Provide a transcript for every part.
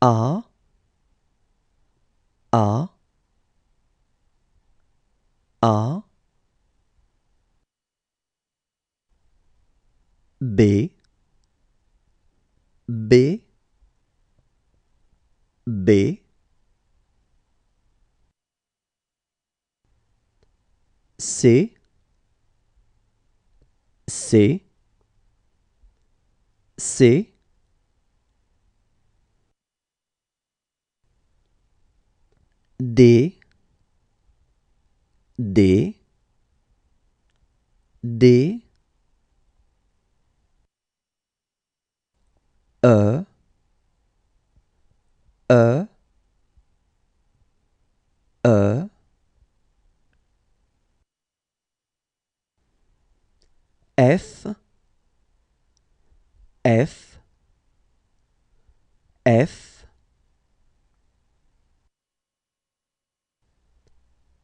A A A. B B B. C C C D D D E E E. F F F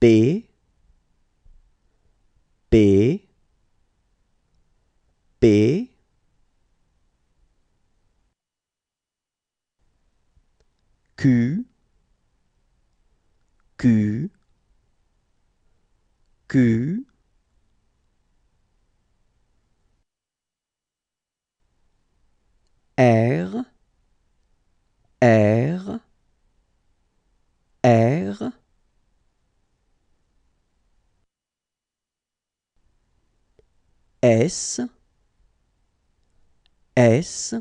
P P P. Q Q Q. R R R S S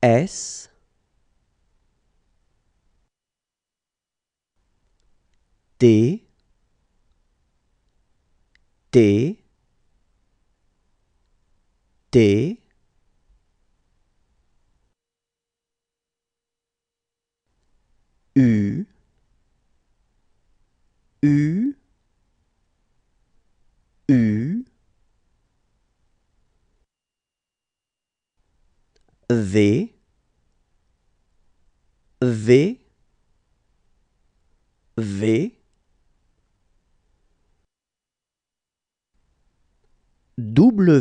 S. T T T V V V. W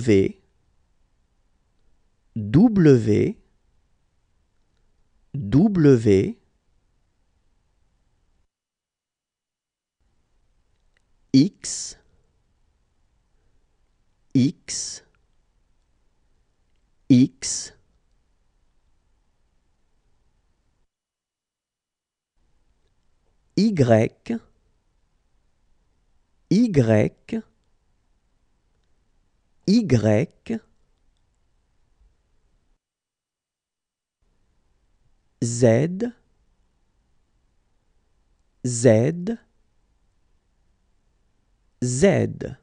W W. X X X Y Y Y Z Z Z